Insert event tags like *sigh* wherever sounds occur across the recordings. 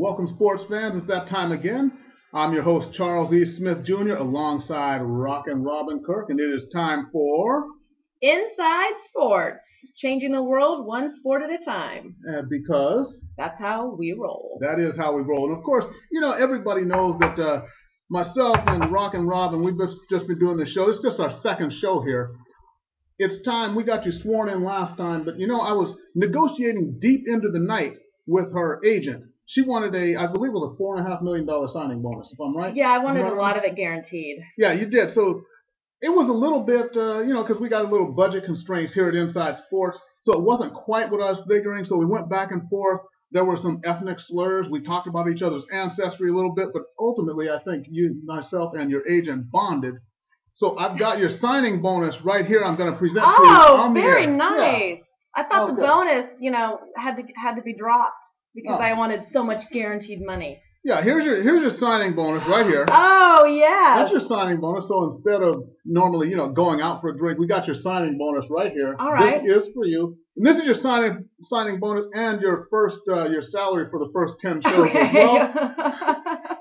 Welcome, sports fans. It's that time again. I'm your host, Charles E. Smith Jr., alongside Rockin' Robin Kirk, and it is time for. Inside Sports, changing the world one sport at a time. Uh, because That's how we roll. that is how we roll. And of course, you know, everybody knows that uh, myself and Rockin' Robin, we've just, just been doing this show. It's just our second show here. It's time. We got you sworn in last time, but you know, I was negotiating deep into the night with her agent. She wanted a, I believe it was a four and a half million dollar signing bonus, if I'm right. Yeah, I wanted Right a lot of it guaranteed. Yeah, you did. So it was a little bit, uh, you know, because we got a little budget constraints here at Inside Sports. So it wasn't quite what I was figuring. So we went back and forth. There were some ethnic slurs. We talked about each other's ancestry a little bit, but ultimately, I think you, myself, and your agent bonded. So I've got your signing bonus right here. I'm going to present to you Oh, very nice. I thought Oh, the bonus, you know, had to had to be dropped because Oh. I wanted so much guaranteed money. Yeah. here's your here's your signing bonus right here. Oh yeah. That's your signing bonus. So instead of normally, you know, going out for a drink, we got your signing bonus right here. All right. This is for you. And this is your signing signing bonus and your first uh, your salary for the first ten shows as well. *laughs*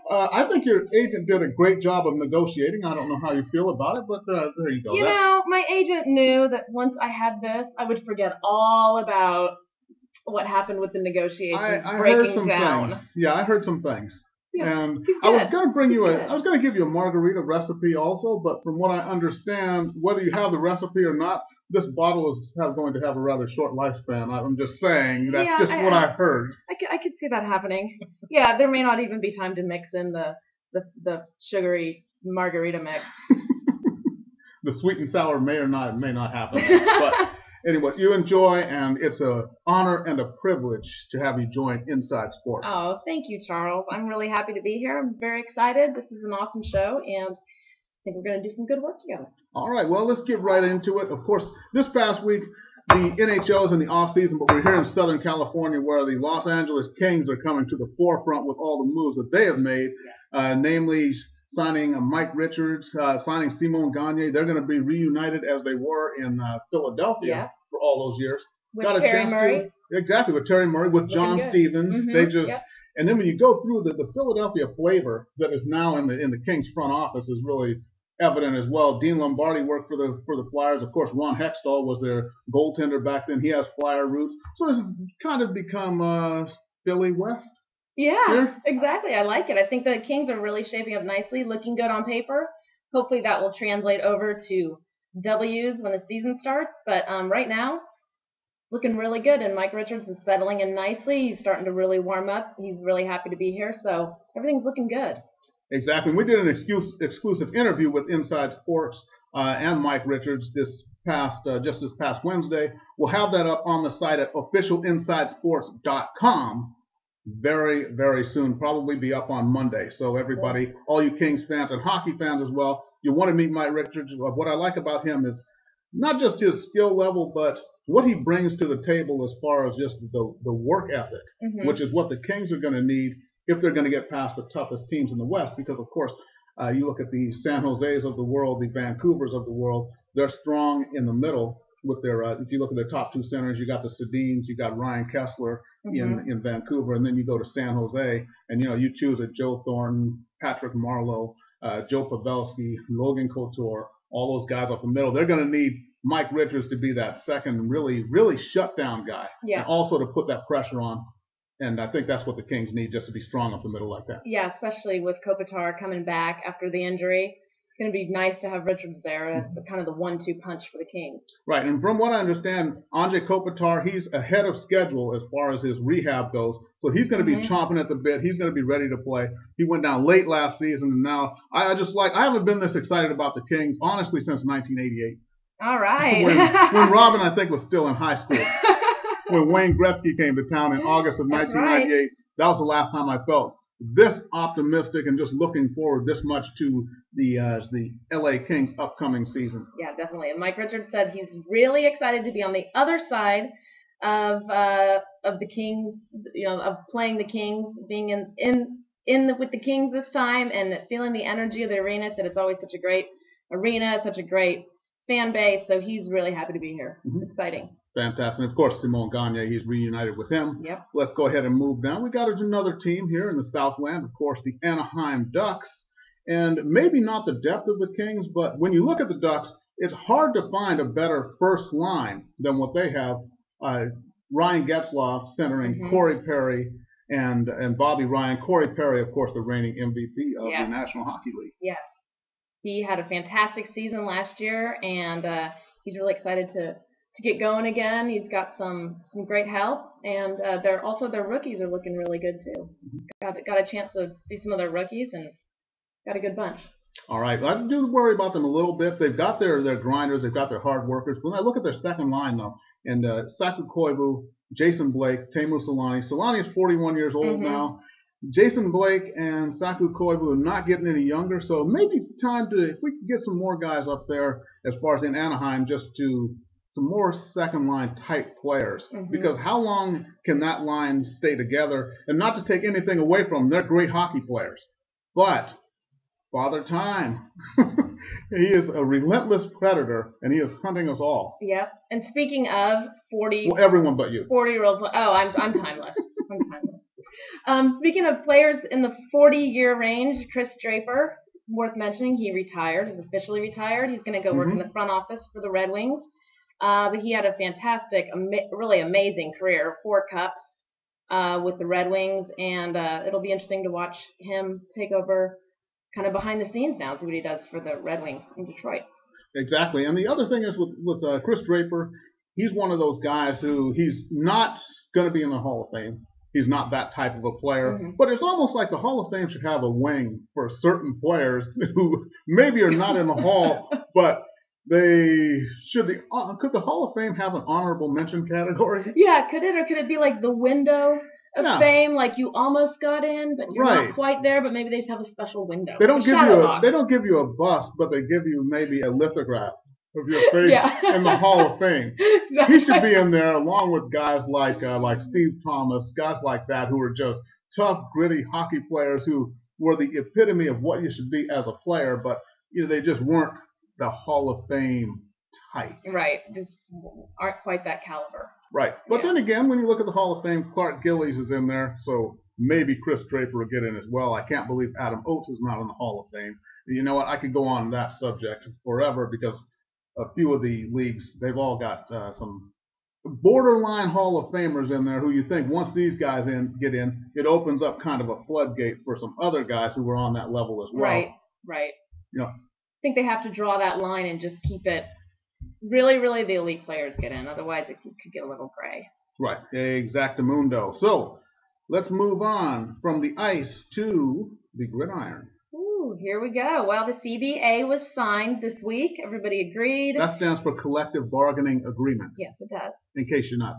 Uh, I think your agent did a great job of negotiating. I don't know how you feel about it, but uh, there you go. you That- know, my agent knew that once I had this, I would forget all about what happened with the negotiations I, I heard breaking some down. things. Yeah, I heard some things. Yeah, and I was going to bring you a. I was going to give you a margarita recipe also, but from what I understand, whether you have the recipe or not, this bottle is have, going to have a rather short lifespan. I'm just saying that's Yeah, just I- what I- I heard. I could, I could see that happening. Yeah, there may not even be time to mix in the the, the sugary margarita mix. *laughs* The sweet and sour may or not may not happen, *laughs* but anyway, you enjoy, and it's a honor and a privilege to have you join Inside Sports. oh, thank you, Charles. I'm really happy to be here. I'm very excited. This is an awesome show, and I think we're going to do some good work together. All right, well, let's get right into it. Of course, this past week, the NHL is in the off season, but we're here in Southern California where the Los Angeles Kings are coming to the forefront with all the moves that they have made, uh, namely signing uh, Mike Richards, uh, signing Simon Gagne. They're going to be reunited as they were in uh, Philadelphia. For all those years. With Got Terry chance to- Murray. exactly, with Terry Murray, with Looking John good. Stevens. Mhm, They just yep. and then when you go through the, the Philadelphia flavor that is now in the in the Kings front office is really evident as well. Dean Lombardi worked for the for the Flyers. Of course, Ron Hextall was their goaltender back then. He has Flyer roots. So this has kind of become uh, Philly West. Yeah, Yeah. exactly. I like it. I think the Kings are really shaping up nicely, looking good on paper. Hopefully that will translate over to W's when the season starts. But um, right now, looking really good. And Mike Richards is settling in nicely. He's starting to really warm up. He's really happy to be here. So everything's looking good. Exactly. We did an excuse, exclusive interview with Inside Sports uh, and Mike Richards this past uh, just this past Wednesday. We'll have that up on the site at officialinsidesports.com very very soon. Probably be up on Monday. So everybody, all you Kings fans and hockey fans as well, you want to meet Mike Richards. What I like about him is not just his skill level, but what he brings to the table as far as just the, the work ethic Mhm. which is what the Kings are going to need if they're going to get past the toughest teams in the West. Because of course, uh, you look at the San Jose's of the world, the Vancouvers of the world. They're strong in the middle with their. Uh, if you look at their top two centers, you got the Sedins, you got Ryan Kesler in in Vancouver, and then you go to San Jose, and you know you choose a Joe Thornton, Patrick Marleau, uh, Joe Pavelski, Logan Couture, all those guys up the middle. They're going to need Mike Richards to be that second, really, really shutdown guy Yeah. and also to put that pressure on. And I think that's what the Kings need, just to be strong up the middle like that. Yeah, especially with Kopitar coming back after the injury. It's going to be nice to have Richards there as the, kind of the one-two punch for the Kings. Right, and from what I understand, Andre Kopitar, he's ahead of schedule as far as his rehab goes. So he's going to be Mhm. chomping at the bit. He's going to be ready to play. He went down late last season, and now I, I just like I haven't been this excited about the Kings honestly since 1988 All right. when when *laughs* Robin I think was still in high school. *laughs* when Wayne Gretzky came to town in August of That's 1998. That was the last time I felt this optimistic and just looking forward this much to the uh, the LA Kings upcoming season. Yeah, definitely. And Mike Richards said he's really excited to be on the other side of uh, of the Kings, you know, of playing the Kings, being in in in the, with the Kings this time, and feeling the energy of the arena. Said it's always such a great arena, such a great fan base. So he's really happy to be here. Mhm. Exciting. Fantastic. And of course, Simon Gagne, he's reunited with him. Yep. Let's go ahead and move down. We got another team here in the Southland, of course, the Anaheim Ducks. And maybe not the depth of the Kings, but when you look at the Ducks, it's hard to find a better first line than what they have. Uh, Ryan Getzlaf centering Mhm. Corey Perry and and Bobby Ryan. Corey Perry, of course, the reigning MVP of the National Hockey League. Yes. He had a fantastic season last year, and uh, he's really excited to, to get going again. He's got some, some great help, and uh, they're also their rookies are looking really good too. Got got a chance to see some of their rookies, and got a good bunch. All right, I do worry about them a little bit. They've got their their grinders, they've got their hard workers. When I look at their second line though, and uh, Saku Koivu, Jason Blake, Teemu Selanne. Selanne is 41 years old Mhm. now. Jason Blake and Saku Koivu are not getting any younger, so maybe it's time to if we could get some more guys up there as far as in Anaheim, just to some more second line type players. Mhm. Because how long can that line stay together? And not to take anything away from them, they're great hockey players, but Father Time. *laughs* he is a relentless predator, and he is hunting us all. Yep. And speaking of 40, Well, everyone but you. 40 year old. Oh, I'm I'm timeless. I'm timeless. Um, speaking of players in the 40 year range, Kris Draper, worth mentioning, he retired. He's officially retired. He's going to go work in the front office for the Red Wings. Uh, but he had a fantastic, ama- really amazing career. Four cups uh, with the Red Wings, and uh, it'll be interesting to watch him take over, kind of behind the scenes now, see what he does for the Red Wings in Detroit. Exactly. And the other thing is with with uh, Kris Draper, he's one of those guys who he's not going to be in the Hall of Fame. He's not that type of a player. Mhm. But it's almost like the Hall of Fame should have a wing for certain players *laughs* who maybe are not in the Hall, *laughs* but they should. The uh, could the Hall of Fame have an honorable mention category? Yeah, could it or could it be like the window of Yeah. fame? Like you almost got in, but you're Right. not quite there. But maybe they just have a special window. They don't give you a, box. they don't give you a bust, but they give you maybe a lithograph of your face Yeah. in the Hall of Fame. *laughs* Exactly. he should be in there along with guys like uh, like Steve Thomas, guys like that who are just tough, gritty hockey players who were the epitome of what you should be as a player, but you know they just weren't the Hall of Fame type. Right, just aren't quite that caliber. Right. But Yeah. then again, when you look at the Hall of Fame, Clark Gillies is in there, so maybe Kris Draper will get in as well. I can't believe Adam Oates is not in the Hall of Fame. You know what? I could go on that subject forever because a few of the leagues, they've all got uh, some borderline Hall of Famers in there who you think once these guys in get in, it opens up kind of a floodgate for some other guys who were on that level as well. Right, right. Yeah. I think they have to draw that line and just keep it really, really the elite players get in. Otherwise, it could could get a little gray. Right, exactamundo. So let's move on from the ice to the gridiron. Ooh, here we go. Well, the CBA was signed this week. Everybody agreed. That stands for collective bargaining agreement, yes, it does. in case you're not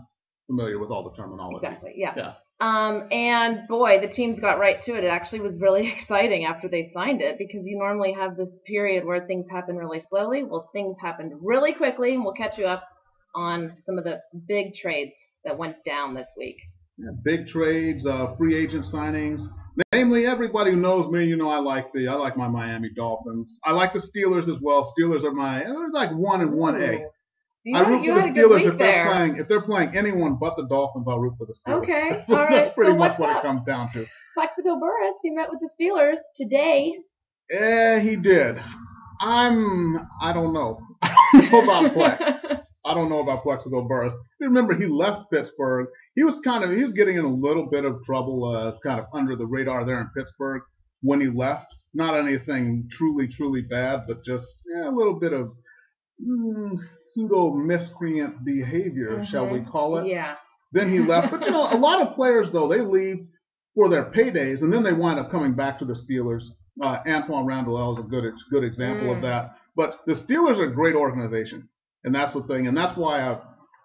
familiar with all the terminology. Exactly. Yeah. Yeah. Um, and boy, the teams got right to it. It actually was really *laughs* exciting after they signed it because you normally have this period where things happen really slowly. Well, things happened really quickly, and we'll catch you up on some of the big trades that went down this week. Yeah, big trades, uh, free agent signings. Namely, everybody who knows me, you know I like the I like my Miami Dolphins. I like the Steelers as well. Steelers are my they're like one and one A. You I root for the Steelers if they're there. playing if they're playing anyone but the Dolphins. I'll root for the Steelers. Okay, That's, all right. that's *laughs* pretty So much what up? it comes down to. Plaxico Burress, he met with the Steelers today. Yeah, he did. I'm I don't know. *laughs* I don't know about Plex. *laughs* I don't know about Plaxico Burress. Remember, he left Pittsburgh. He was kind of he was getting in a little bit of trouble, uh, kind of under the radar there in Pittsburgh when he left. Not anything truly, truly bad, but just yeah, a little bit of mm, pseudo miscreant behavior, shall we call it? Yeah. Then he left. But you know, a lot of players though they leave for their paydays, and then they wind up coming back to the Steelers. Uh, Antoine Randall is a good good example of Mm. that. But the Steelers are a great organization, and that's the thing. And that's why I,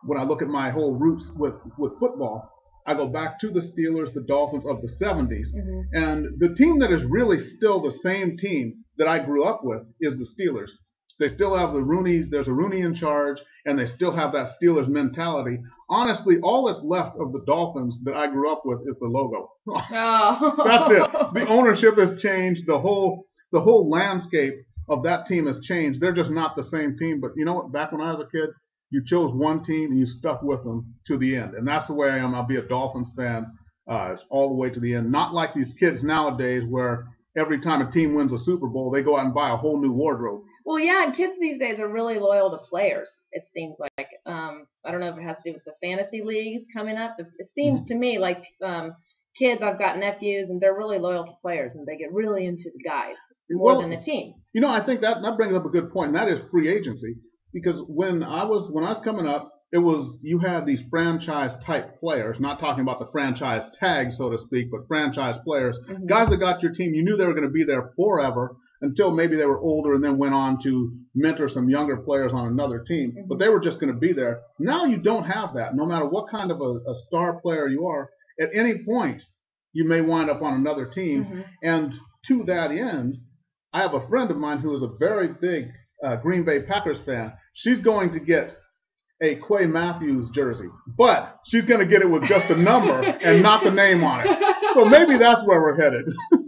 when I look at my whole roots with with football, I go back to the Steelers, the Dolphins of the '70s, hmm and the team that is really still the same team that I grew up with is the Steelers. They still have the Rooney's, there's a Rooney in charge, and they still have that Steelers mentality. Honestly, all that's left of the Dolphins that I grew up with is the logo. *laughs* Oh. that's it. The *laughs* ownership has changed. The whole the whole landscape of that team has changed. They're just not the same team. But you know what? Back when I was a kid, you chose one team and you stuck with them to the end. And that's the way I am. I'll be a Dolphins fan uh, all the way to the end. Not like these kids nowadays where every time a team wins a Super Bowl, they go out and buy a whole new wardrobe. Well, yeah, and kids these days are really loyal to players. It seems like um, I don't know if it has to do with the fantasy leagues coming up. It, it seems Mm-hmm. to me like um, kids. I've got nephews, and they're really loyal to players, and they get really into the guys more Well, than the team. You know, I think that that brings up a good point, and that is free agency. Because when I was when I was coming up, it was you had these franchise type players, not talking about the franchise tag, so to speak, but franchise players, Mhm. guys that got your team. You knew they were going to be there forever until maybe they were older and then went on to mentor some younger players on another team. But they were just going to be there. Now you don't have that. No matter what kind of a, a star player you are, at any point you may wind up on another team. Mhm. And to that end, I have a friend of mine who is a very big uh, Green Bay Packers fan. She's going to get a Clay Matthews jersey, but she's going to get it with just the number and not the name on it. So maybe that's where we're headed. *laughs*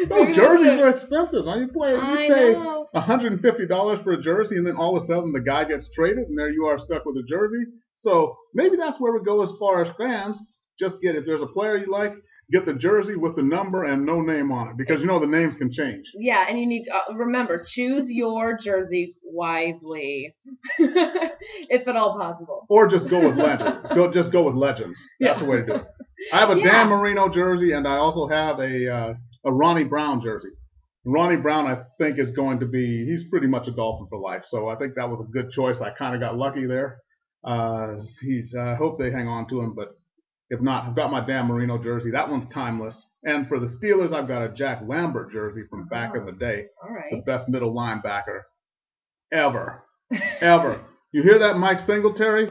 *laughs* Those jerseys are expensive. I mean, you play, you pay know. $150 for a jersey, and then all of a sudden the guy gets traded, and there you are stuck with a jersey. So maybe that's where we go as far as fans. Just get if there's a player you like, get the jersey with the number and no name on it, because you know the names can change. Yeah, and you need to uh, remember choose your jersey wisely, *laughs* if at all possible. Or just go with legends. *laughs* go just go with legends. That's Yeah. the way to do it. I have a Yeah. Dan Marino jersey, and I also have a uh, a Ronnie Brown jersey. Ronnie Brown, I think, is going to be he's pretty much a Dolphin for life. So I think that was a good choice. I kind of got lucky there. Uh, he's I hope they hang on to him, but if not, I've got my Dan Marino jersey. That one's timeless. And for the Steelers, I've got a Jack Lambert jersey from back in the day, All the best middle linebacker ever, *laughs* ever. You hear that, Mike Singletary?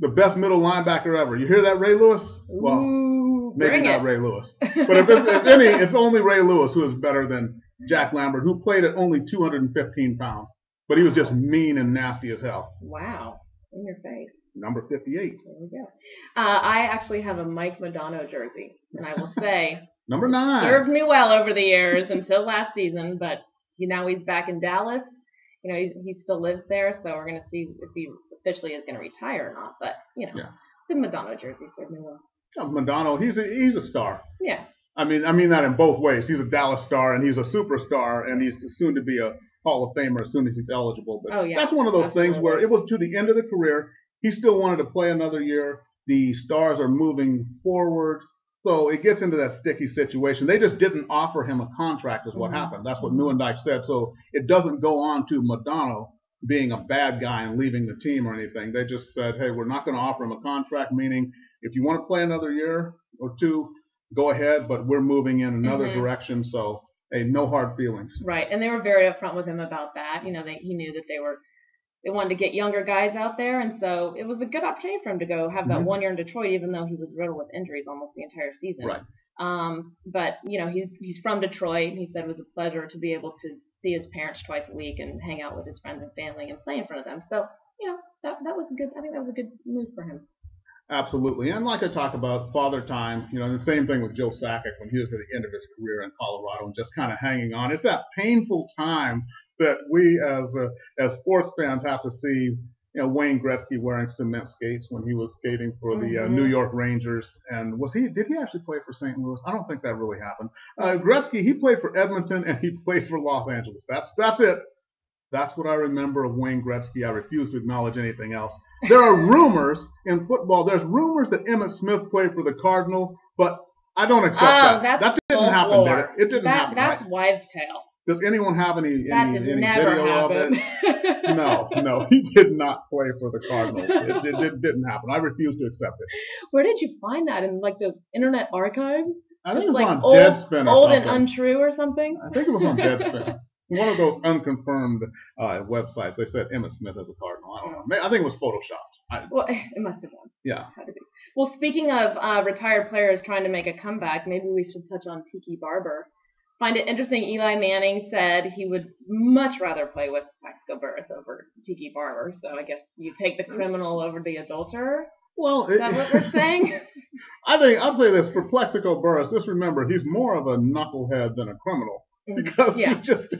The best middle linebacker ever. You hear that, Ray Lewis? Well, Ooh, maybe bring not it. Ray Lewis. *laughs* But if, it's, if any, it's only Ray Lewis who is better than Jack Lambert, who played at only 215 pounds. But he was just mean and nasty as hell. wow, in your face. Number 58. There we go. Uh, I actually have a Mike Modano jersey, and I will say *laughs* Number nine. served me well over the years until last season. But you know he's back in Dallas. You know he, he still lives there, so we're gonna see if he officially is gonna retire or not. But you know Yeah. the Modano jersey served me well. Modano, he's a, he's a star. Yeah. I mean, I mean that in both ways. He's a Dallas star and he's a superstar, and he's soon to be a Hall of Famer as soon as he's eligible. But Oh, yeah. that's one of those things where it was to the end of the career. He still wanted to play another year. The stars are moving forward, so it gets into that sticky situation. They just didn't offer him a contract, is what Mhm. happened. That's what Nieuwendyk said. So it doesn't go on to Modano being a bad guy and leaving the team or anything. They just said, hey, we're not going to offer him a contract, meaning if you want to play another year or two, go ahead, but we're moving in another Mhm. direction. So, hey, no hard feelings. Right, and they were very upfront with him about that. You know, they, he knew that they were they wanted to get younger guys out there, and so it was a good opportunity for him to go have that Mhm. one year in Detroit, even though he was riddled with injuries almost the entire season. Right. Um, but you know, he's he's from Detroit. and He said it was a pleasure to be able to see his parents twice a week and hang out with his friends and family and play in front of them. So you know, that that was a good. I think that was a good move for him. Absolutely. And like I talk about, father time, you know, the same thing with Joe Sakic when he was at the end of his career in Colorado and just kind of hanging on. It's that painful time that we as uh, as sports fans have to see. You know, Wayne Gretzky wearing cement skates when he was skating for the uh, Mhm. New York Rangers. And was he? Did he actually play for St. Louis? I don't think that really happened. Uh, Gretzky, he played for Edmonton and he *laughs* played for Los Angeles. That's that's it. That's what I remember of Wayne Gretzky. I refuse to acknowledge anything else. There are rumors in football. There's rumors that Emmitt Smith played for the Cardinals, but I don't accept oh, that. that's that didn't happen, did it? It didn't that, happen. That's right? wives' tale. Does anyone have any That any, any never video of happen. it? *laughs* No, no, he did not play for the Cardinals. It, it, it didn't happen. I refuse to accept it. Where did you find that in like the Internet Archive? I think it was like on old, Deadspin old and untrue or something. I think it was on *laughs* Deadspin. One of those unconfirmed uh, websites. They said Emmitt Smith as a Cardinal. I don't know. I think it was photoshopped. I, Well, *laughs* it must have been. yeah. Had to be. Well, speaking of uh, retired players trying to make a comeback, maybe we should touch on Tiki Barber. Find it interesting. Eli Manning said he would much rather play with Plaxico Burress over Tiki Barber. So I guess you take the criminal over the adulterer. Well, Is that what we're saying? *laughs* I think I'll say this for Plaxico Burress. Just remember, he's more of a knucklehead than a criminal because Mm-hmm. yeah. he just.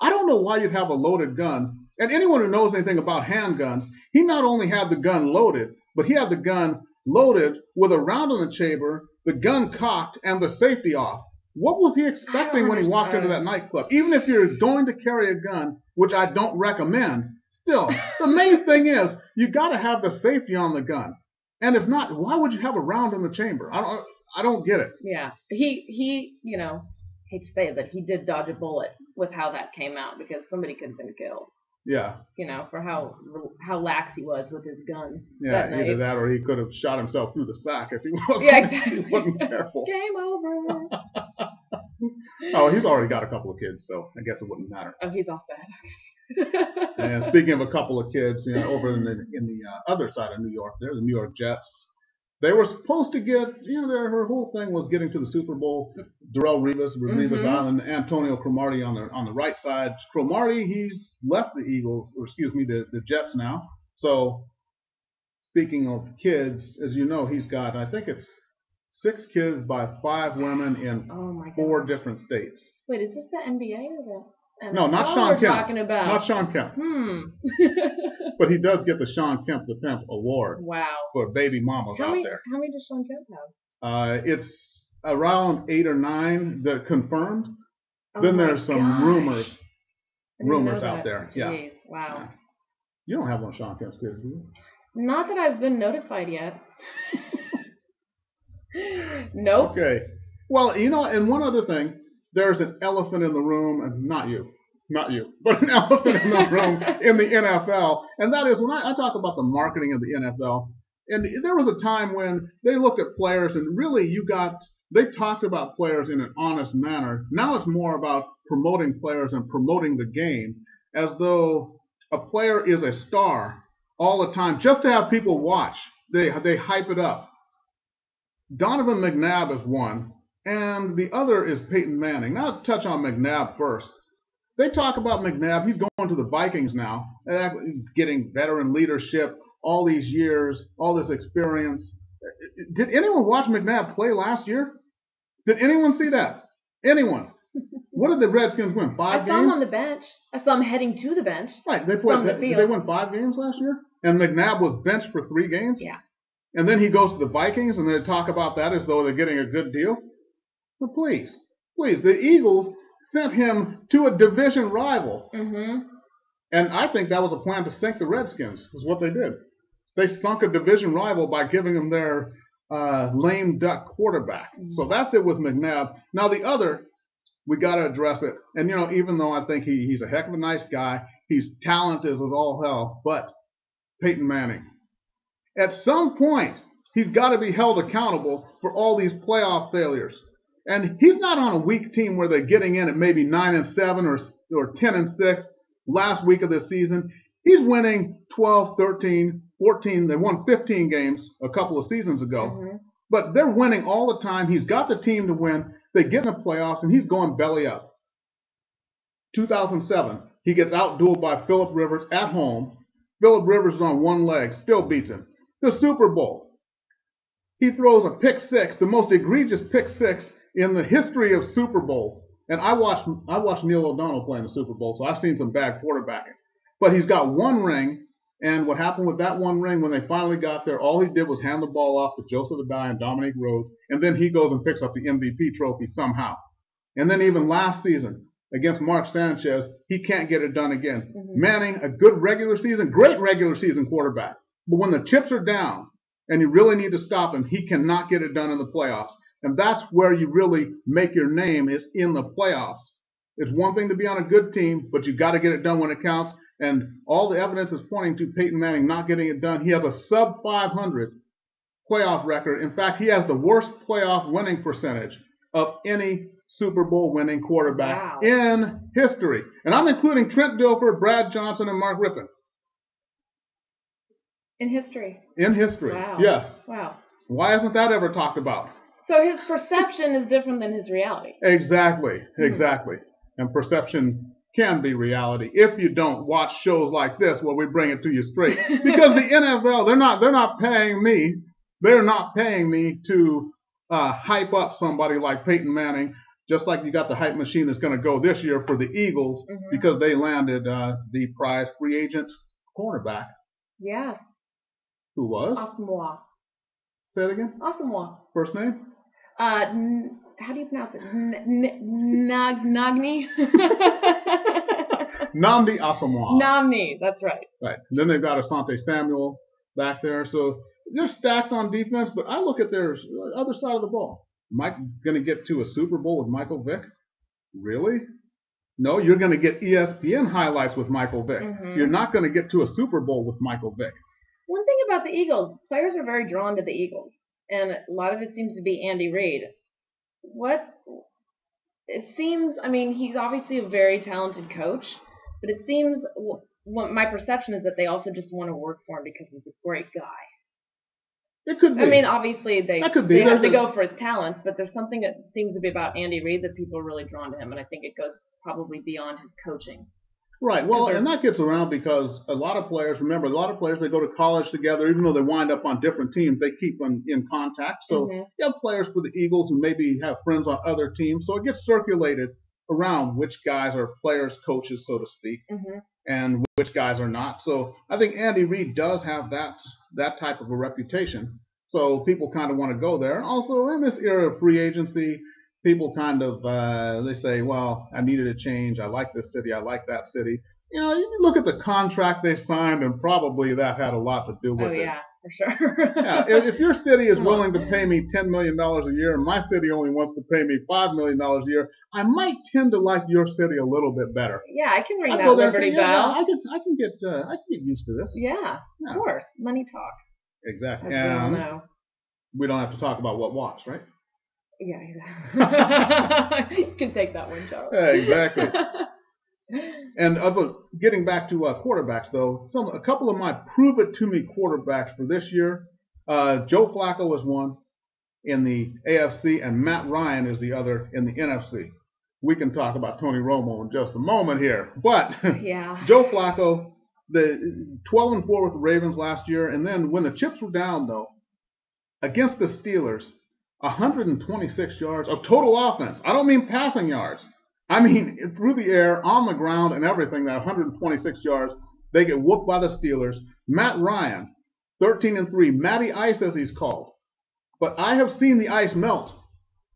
I don't know why you'd have a loaded gun And anyone who knows anything about handguns, he not only had the gun loaded, but he had the gun loaded with a round in the chamber, the gun cocked, and the safety off. What was he expecting when he walked into that nightclub? Even if you're going to carry a gun, which I don't recommend, still, the main *laughs* thing is you got to have the safety on the gun. And if not, why would you have a round in the chamber? I don't, I don't get it. Yeah, he he, you know, hate to say it, but he did dodge a bullet with how that came out because somebody could have been killed. Yeah, You know, for how how lax he was with his gun yeah, that either that or he could have shot himself through the sack if he *laughs* wasn't, Yeah, exactly. he wasn't careful. *laughs* Game over. Oh, he's already got a couple of kids, so I guess it wouldn't matter. oh, he's off that. And speaking of a couple of kids, you know, over in the in the uh, other side of New York, there, the New York Jets. They were supposed to get, you know, their her whole thing was getting to the Super Bowl. Darrelle Revis, Revis Mhm. Island, Antonio Cromartie on the on the right side. Cromartie, he's left the Eagles, or excuse me, the the Jets now. So, speaking of kids, as you know, he's got, I think it's six kids by five women in oh four different states. Wait, is this the NBA or the? No, not Shawn Kemp. Talking about. Not Shawn Kemp, Hmm. *laughs* but he does get the Shawn Kemp the Pimp Award. wow. for baby mamas How out many? there. How many does Shawn Kemp have? Uh, it's around eight or nine that confirmed. Oh then there's some gosh. rumors. Rumors out there, yeah. Wow. Yeah. You don't have one Shawn Kemp's kids, do you? Not that I've been notified yet. *laughs* nope. Okay. Well, you know, and one other thing, there's an elephant in the room, and not you, not you, but an *laughs* elephant in the room in the NFL, and that is when I, I talk about the marketing of the NFL. And there was a time when they looked at players, and really, you got they talked about players in an honest manner. Now it's more about promoting players and promoting the game as though a player is a star all the time, just to have people watch. They they hype it up. Donovan McNabb is one, and the other is Peyton Manning. Now let's touch on McNabb first. They talk about McNabb. He's going to the Vikings now, uh, getting veteran leadership, all these years, all this experience. Did anyone watch McNabb play last year? Did anyone see that? Anyone? *laughs* What did the Redskins win? Five I saw him on the bench. I saw him heading to the bench. Right. They played. The Did they win five games last year? And McNabb was benched for three games. Yeah. And then he goes to the Vikings, and they talk about that as though they're getting a good deal. Well, please, please, the Eagles sent him to a division rival, Mm-hmm. and I think that was a plan to sink the Redskins. Is what they did. They sunk a division rival by giving them their uh, lame duck quarterback. So that's it with McNabb. Now the other, we got to address it. And you know, even though I think he, he's a heck of a nice guy, he's talented as all hell, but Peyton Manning. At some point, he's got to be held accountable for all these playoff failures. And he's not on a weak team where they're getting in at maybe nine and seven or or ten and six last week of the season. He's winning 12, 13, 14. They won 15 games a couple of seasons ago. hmm But they're winning all the time. He's got the team to win. They get in the playoffs, and he's going belly up. 2007, he gets outdueled by Philip Rivers at home. Philip Rivers is on one leg, still beats him. The Super Bowl. He throws a pick six, the most egregious pick six in the history of Super Bowls. And I watched I watched Neil O'Donnell play in the Super Bowl, so I've seen some bad quarterbacking. But he's got one ring, and what happened with that one ring when they finally got there, all he did was hand the ball off to Joseph Addai and Dominique Rhodes, and then he goes and picks up the MVP trophy somehow. And then even last season against Mark Sanchez, he can't get it done again. Mhm. Manning, a good regular season, great regular season quarterback. But when the chips are down and you really need to stop him, he cannot get it done in the playoffs. And that's where you really make your name is in the playoffs. It's one thing to be on a good team, but you've got to get it done when it counts. And all the evidence is pointing to Peyton Manning not getting it done. He has a sub 500 playoff record. In fact, he has the worst playoff winning percentage of any Super Bowl winning quarterback Wow. in history. And I'm including Trent Dilfer, Brad Johnson, and Mark Rypien In history. in history. Wow. Yes. Wow. Why isn't that ever talked about? So his perception is different than his reality. Exactly, Hmm. exactly. And perception can be reality if you don't watch shows like this where we bring it to you straight. *laughs* Because the NFL, they're not they're not paying me. They're not paying me to uh, hype up somebody like Peyton Manning Just like you got the hype machine that's going to go this year for the Eagles Mhm. because they landed uh, the prize free agent cornerback Yeah. who was. Asomugha. Say it again. Asomugha. First name. Uh, n- how do you pronounce it? N- n- Nag Nagni. *laughs* Nnamdi Asomugha. Namni. That's right. Right. And then they've got Asante Samuel back there. So they're stacked on defense, but I look at their other side of the ball. Mike going to get to a Super Bowl with Michael Vick? Really? No, you're going to get ESPN highlights with Michael Vick. Mhm. You're not going to get to a Super Bowl with Michael Vick. One thing about the Eagles, players are very drawn to the Eagles, and a lot of it seems to be Andy Reid. What? It seems. I mean, he's obviously a very talented coach, but it seems. What my perception is that they also just want to work for him because he's a great guy. It could be. I mean, obviously they That could be. they have to a- go for his talents, but there's something that seems to be about Andy Reid that people are really drawn to him, and I think it goes probably beyond his coaching. Right. Well, and that gets around because a lot of players, remember, a lot of players, they go to college together, even though they wind up on different teams, they keep them in contact. So Mhm. you have players for the Eagles who maybe have friends on other teams. So it gets circulated around which guys are players, coaches, so to speak, hmm and which guys are not. So I think Andy Reid does have that that type of a reputation. So people kind of want to go there. Also, in this era of free agency, people kind of uh, they say, "Well, I needed a change. I like this city. I like that city." You know, you look at the contract they signed, and probably that had a lot to do with Oh it. yeah, for sure. Yeah, if, if your city is *laughs* willing to pay me ten million dollars a year, and my city only wants to pay me five million dollars a year, I might tend to like your city a little bit better. yeah, I can ring I'd that go there and Liberty say, yeah, Bell. I can, I can get, uh, I can get used to this. Yeah, Yeah. of course. Money talk, Exactly. we all And know. we don't have to talk about what walks, right? Yeah, exactly. *laughs* you can take that one, Charles. Yeah, exactly. *laughs* And uh, but getting back to uh, quarterbacks, though, some a couple of my prove it to me quarterbacks for this year. Uh, Joe Flacco is one in the AFC, and Matt Ryan is the other in the NFC. We can talk about Tony Romo in just a moment here, but *laughs* yeah. Joe Flacco, the 12 and 4 with the Ravens last year, and then when the chips were down, though, against the Steelers, 126 yards of total offense. I don't mean passing yards. I mean through the air, on the ground, and everything. That 126 yards. They get whooped by the Steelers. Matt Ryan, 13 and 3. Matty Ice, as he's called. But I have seen the ice melt.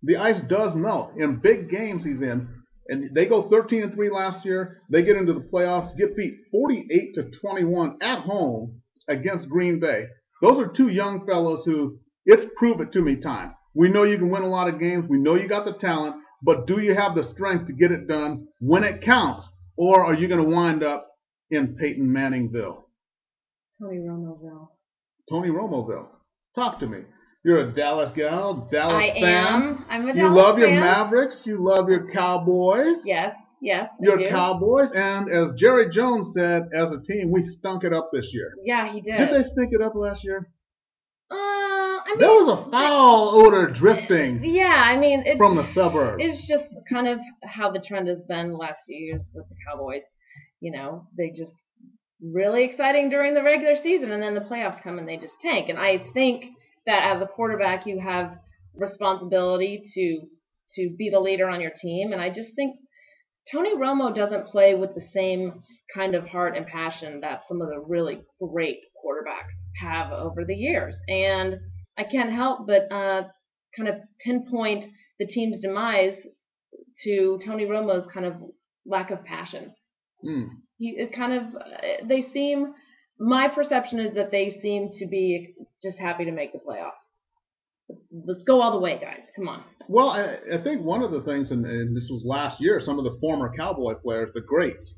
The ice does melt in big games he's in. And they go 13 and 3 last year. They get into the playoffs, get beat 48 to 21 at home against Green Bay. Those are two young fellows who it's prove it to me time. We know you can win a lot of games. We know you got the talent, but do you have the strength to get it done when it counts? Or are you going to wind up in Peyton Manningville? Tony Romoville. Tony Romoville. Talk to me. You're a Dallas gal, Dallas I fan. am. I'm a Dallas You love your fan. Mavericks. You love your Cowboys. Yes, yes. Your. Cowboys. And as Jerry Jones said, as a team, we stunk it up this year. Yeah, he did. Did they stink it up last year? Uh, I mean, There was a foul odor drifting Yeah, I mean, it's, from the suburbs. it's just kind of how the trend has been the last few years with the Cowboys. You know, they just really exciting during the regular season, and then the playoffs come and they just tank. And I think that as a quarterback, you have responsibility to to be the leader on your team, and I just think Tony Romo doesn't play with the same kind of heart and passion that some of the really great quarterbacks have over the years. And I can't help but uh, kind of pinpoint the team's demise to Tony Romo's kind of lack of passion. Hmm. He it kind of uh, they seem my perception is that they seem to be just happy to make the playoffs. Let's go all the way, guys. Come on. Well, I, I think one of the things, and, and this was last year, some of the former Cowboy players, the greats,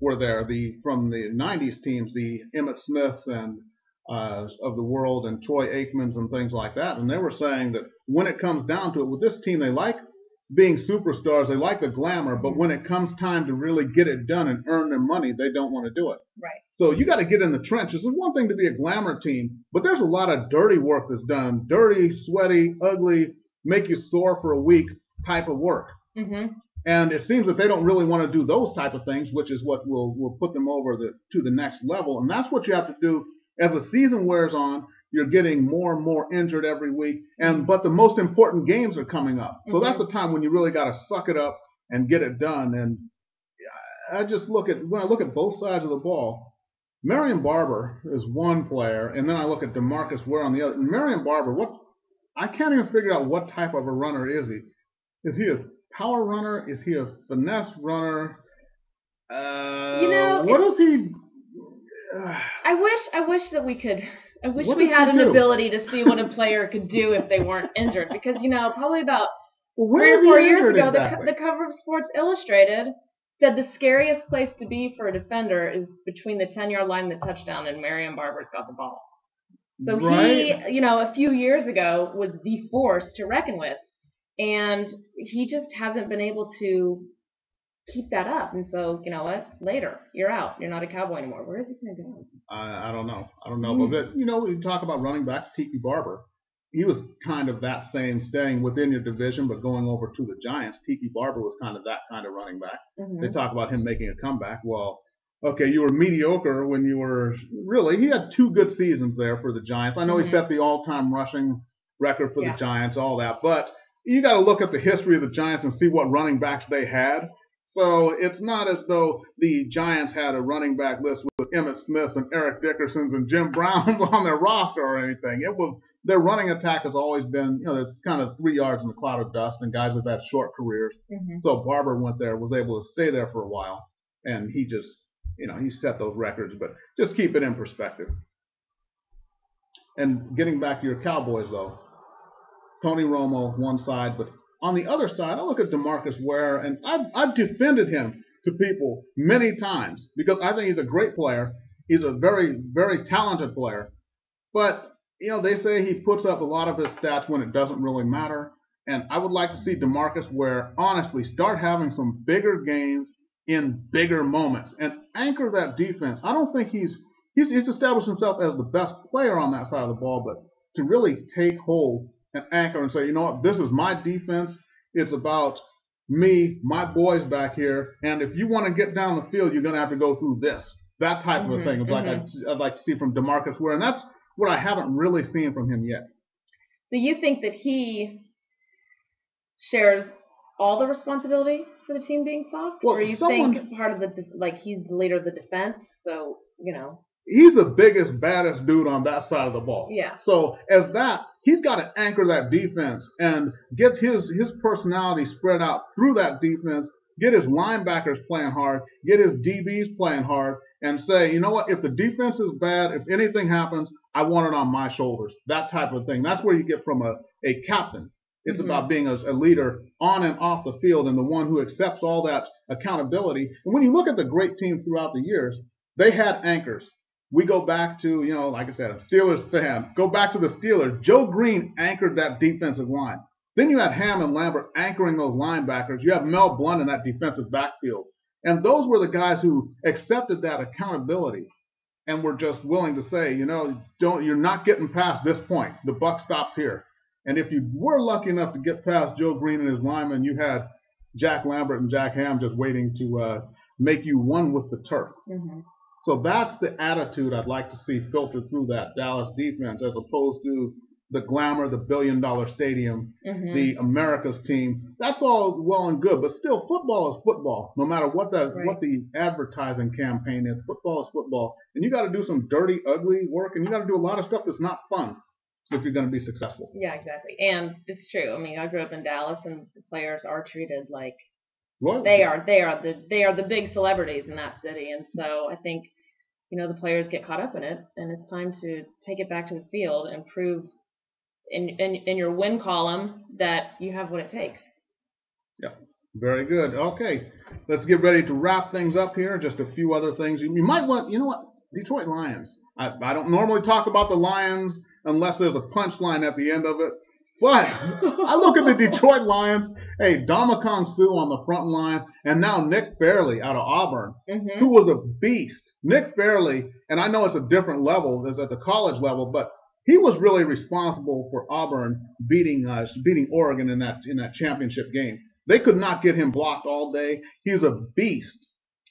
were there. The from the '90s teams, the Emmitt Smiths and uh, of the world, and Troy Aikmans and things like that. And they were saying that when it comes down to it, with this team, they like being superstars, they like the glamour, but when it comes time to really get it done and earn their money, they don't want to do it. Right. So you got to get in the trenches. It's one thing to be a glamour team, but there's a lot of dirty work that's done. Dirty, sweaty, ugly, make you sore for a week type of work. Mm-hmm. And it seems that they don't really want to do those type of things, which is what will will put them over the to the next level. And that's what you have to do as the season wears on. you're getting more and more injured every week. And but the most important games are coming up, so that's the time when you really got to suck it up and get it done. And I just look at when I look at both sides of the ball. Marion Barber is one player, and then I look at Demarcus Ware on the other. Marion Barber, what I can't even figure out what type of a runner is he. Is he a power runner? Is he a finesse runner? Uh, You know, what does he? *sighs* I wish I wish that we could I wish What we had an do? ability to see what a player could do if they weren't injured because you know probably about well, where three or four years ago the, exactly? co- the cover of Sports Illustrated said the scariest place to be for a defender is between the 10 yard line and the touchdown and Marion Barber's got the ball. So right? he, you know, a few years ago was the force to reckon with. And he just hasn't been able to keep that up. And so, you know what? Later, you're out. You're not a cowboy anymore. Where is he going to go? I, I don't know. I don't know. Mm. But you know, we talk about running back Tiki Barber. He was kind of that same, staying within your division, but going over to the Giants. Tiki Barber was kind of that kind of running back. Mhm. They talk about him making a comeback. Well, okay, you were mediocre when you were really. He had two good seasons there for the Giants. I know he Mhm. set the all-time rushing record for Yeah. the Giants, all that, but you got to look at the history of the Giants and see what running backs they had. So it's not as though the Giants had a running back list with Emmitt Smiths and Eric Dickersons and Jim *laughs* Browns on their roster or anything. It was their running attack has always been, you know, there's kind of three yards in a cloud of dust, and guys have had short careers. Mhm. So Barber went there, was able to stay there for a while, and he just, you know, he set those records. But just keep it in perspective. And getting back to your Cowboys, though, Tony Romo one side, but on the other side, I look at Demarcus Ware, and I've, I've defended him to people many times because I think he's a great player. He's a very, very talented player. But, you know, they say he puts up a lot of his stats when it doesn't really matter. And I would like to see Demarcus Ware honestly start having some bigger games in bigger moments and anchor that defense. I don't think he's he's, he's established himself as the best player on that side of the ball, but to really take hold and anchor and say, you know what, this is my defense. It's about me, my boys back here, and if you want to get down the field, you're going to have to go through this. That type of a thing is mm-hmm, like I'd, mm-hmm. I'd like to see from Demarcus Ware, and that's what I haven't really seen from him yet. So you think that he shares all the responsibility for the team being soft, Well, or you someone- think part of the like he's the leader of the defense? So you know, He's the biggest, baddest dude on that side of the ball. yeah. So as that, he's got to anchor that defense and get his his personality spread out through that defense. Get his linebackers playing hard. Get his DBs playing hard, and say, you know what? If the defense is bad, if anything happens, I want it on my shoulders. That type of thing. That's where you get from a a captain. It's Mhm. about being a, a leader on and off the field, and the one who accepts all that accountability. And when you look at the great teams throughout the years, they had anchors we go back to, you know, like I said, I'm Steelers fan. Go back to the Steelers. Joe Greene anchored that defensive line. Then you had Ham and Lambert anchoring those linebackers. You have Mel Blount in that defensive backfield. And those were the guys who accepted that accountability and were just willing to say, you know, don't you're not getting past this point. The buck stops here. And if you were lucky enough to get past Joe Greene and his linemen, you had Jack Lambert and Jack Ham just waiting to uh, make you one with the turf. hmm So that's the attitude I'd like to see filtered through that Dallas defense as opposed to the glamour, the billion dollar stadium, hmm the America's team. That's all well and good, but still football is football. No matter what the Right. what the advertising campaign is, football is football. And you got to do some dirty, ugly work and you got to do a lot of stuff that's not fun if you're going to be successful. Yeah, exactly. And it's true. I mean, I grew up in Dallas, and the players are treated like Royalty. they are. They are the they are the big celebrities in that city, and so I think you know the players get caught up in it, and it's time to take it back to the field and prove in in, in your win column that you have what it takes. Yeah. Very good. Okay, let's get ready to wrap things up here. Just a few other things. You, might want, you know what? Detroit Lions. I, I don't normally talk about the Lions unless there's a punchline at the end of it. But *laughs* I look at the Detroit Lions. Hey, Ndamukong Suh on the front line, and now Nick Fairley out of Auburn, hmm who was a beast. Nick Fairley, and I know it's a different level, it's at the college level, but he was really responsible for Auburn beating us, beating Oregon in that in that championship game. They could not get him blocked all day. He's a beast.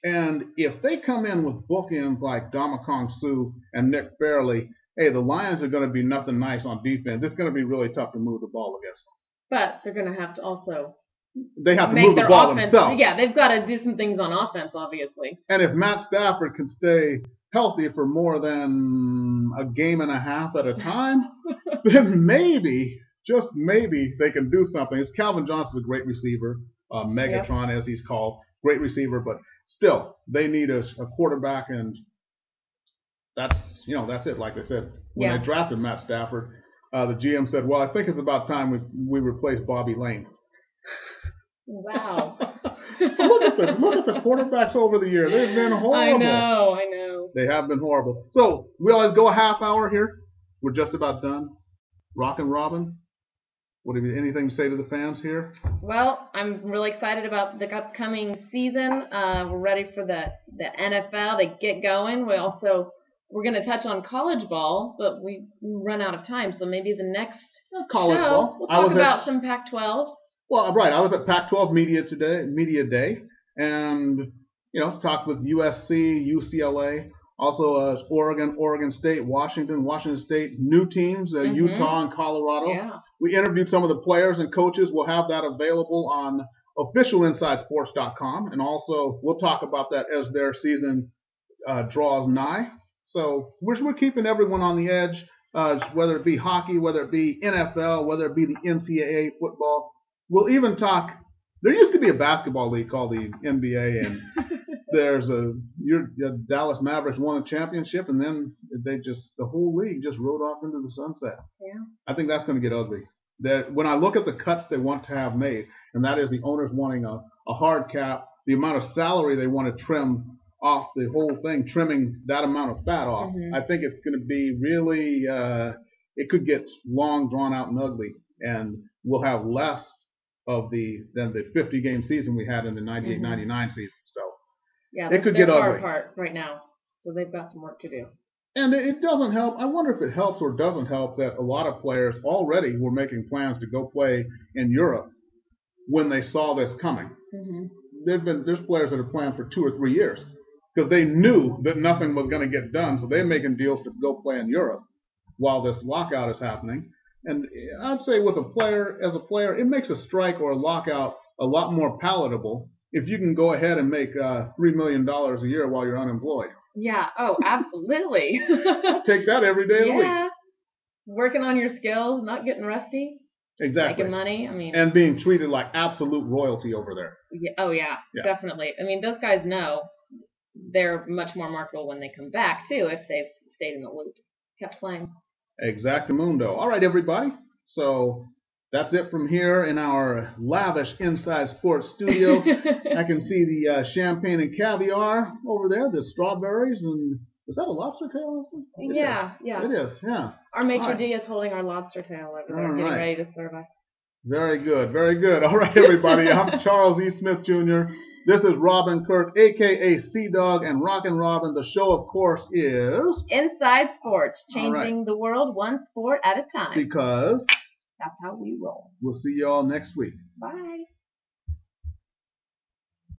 And if they come in with bookends like Ndamukong Suh and Nick Fairley, hey, the Lions are going to be nothing nice on defense. It's going to be really tough to move the ball against them. But they're going to have to also They have to make move the their ball offense. themselves. Yeah, they've got to do some things on offense, obviously. And if Matt Stafford can stay healthy for more than a game and a half at a time, *laughs* then maybe, just maybe, they can do something. It's Calvin Johnson's a great receiver, uh, Megatron as he's called, great receiver, but still, they need a, a quarterback, and that's you know that's it. Like I said, when Yeah. they drafted Matt Stafford, uh, the GM said, "Well, I think it's about time we we replace Bobby Layne." Wow. *laughs* look at the look at the quarterbacks over the year; they've been horrible. I know, I know. They have been horrible. So we always go a half hour here. We're just about done. Rockin' Robin. What have you anything to say to the fans here? Well, I'm really excited about the upcoming season. Uh, we're ready for the, the NFL to get going. We also we're going to touch on college ball, but we run out of time. So maybe the next College show ball. we'll I talk was about at, some Pac-12. well, right. I was at Pac-12 Media today, Media Day, and you know, talked with USC, UCLA, also uh, Oregon, Oregon State, Washington, Washington State, new teams, uh, Mhm. Utah and Colorado. Yeah. We interviewed some of the players and coaches. We'll have that available on officialinsidesports.com, and also we'll talk about that as their season uh, draws nigh. So we're, we're keeping everyone on the edge, uh, whether it be hockey, whether it be NFL, whether it be the NCAA football. We'll even talk. There used to be a basketball league called the NBA, and *laughs* there's a your, your Dallas Mavericks won a championship, and then they just the whole league just rode off into the sunset. Yeah. I think that's going to get ugly. That when I look at the cuts they want to have made, and that is the owners wanting a, a hard cap, the amount of salary they want to trim off the whole thing, trimming that amount of fat off. Mhm. I think it's going to be really, uh, it could get long, drawn out, and ugly, and we'll have less of the than the 50 game season we had in the 98 Mhm. 99 season. So. Yeah, It could get far ugly. apart right now, so they've got some work to do. And it doesn't help. I wonder if it helps or doesn't help that a lot of players already were making plans to go play in Europe when they saw this coming. hmm There've been there's players that have planned for two or three years because they knew that nothing was going to get done, so they're making deals to go play in Europe while this lockout is happening. And I'd say with a player as a player, it makes a strike or a lockout a lot more palatable if you can go ahead and make uh, three million dollars a year while you're unemployed. Yeah. Oh, absolutely. *laughs* Take that every day of the week. yeah. Working on your skills, not getting rusty, Exactly. making money. I mean, and being treated like absolute royalty over there. Yeah, oh yeah, Yeah. definitely. I mean, those guys know they're much more marketable when they come back too, if they've stayed in the loop, kept playing. Exactamundo. All right, everybody. So that's it from here in our lavish Inside Sports studio. *laughs* I can see the uh, champagne and caviar over there, the strawberries, and is that a lobster tail? It is. yeah, yeah. It is, yeah. Our maitre Alright. d' is holding our lobster tail over there, All getting right. ready to serve us. Very good, very good. All right, everybody. I'm *laughs* Charles E. Smith Jr. This is Robin Kirk, aka CDog, and Rockin' Robin. The show, of course, is Inside Sports, All right. changing the world one sport at a time. because That's how we roll. we'll see you all next week. Bye.